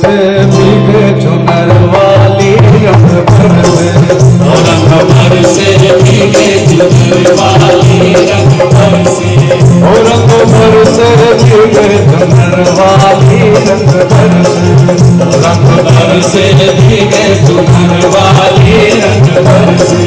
से मिले चुनर वाली रंगभर में से से मिले चुनर वाली रंगभर से ओ से मिले चुनर वाली रंगभर में से से मिले चुनर वाली रंगभर से